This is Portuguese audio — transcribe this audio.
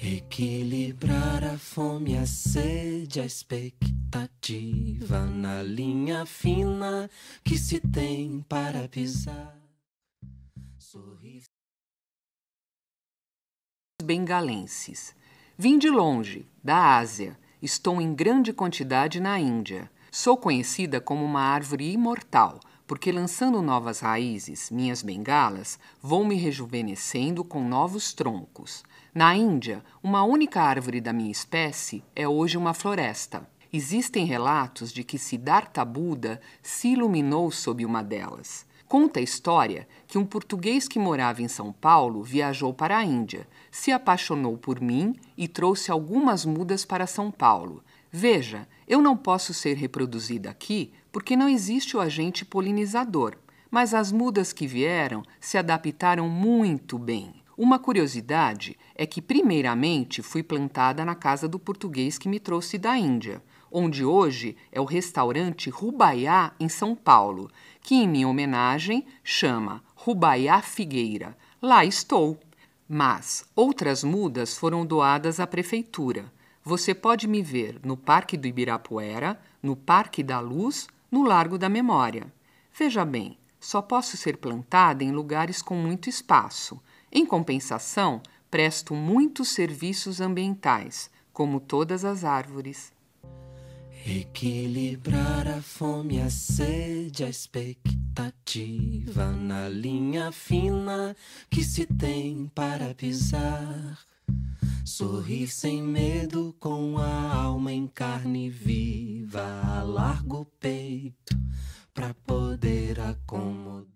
Equilibrar a fome, a sede, a expectativa na linha fina que se tem para pisar. Sorrir. bengalenses. Vim de longe, da Ásia. Estou em grande quantidade na Índia. Sou conhecida como uma árvore imortal, porque lançando novas raízes, minhas bengalas, vou me rejuvenescendo com novos troncos. Na Índia, uma única árvore da minha espécie é hoje uma floresta. Existem relatos de que Siddhartha Buda se iluminou sob uma delas. Conta a história que um português que morava em São Paulo viajou para a Índia, se apaixonou por mim e trouxe algumas mudas para São Paulo. Veja, eu não posso ser reproduzida aqui porque não existe o agente polinizador, mas as mudas que vieram se adaptaram muito bem. Uma curiosidade é que, primeiramente, fui plantada na casa do português que me trouxe da Índia, onde hoje é o restaurante Rubaiá, em São Paulo, que, em minha homenagem, chama Rubaiá Figueira. Lá estou. Mas outras mudas foram doadas à prefeitura. Você pode me ver no Parque do Ibirapuera, no Parque da Luz, no Largo da Memória. Veja bem, só posso ser plantada em lugares com muito espaço. Em compensação, presto muitos serviços ambientais, como todas as árvores. Equilibrar a fome, a sede, a expectativa na linha fina que se tem para pisar. Sorrir sem medo com a alma em carne viva, a largo peito pra poder acomodar.